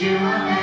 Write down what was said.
you.